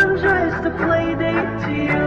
I'm just a play date to you.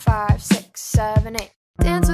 Five, six, seven, eight. Dance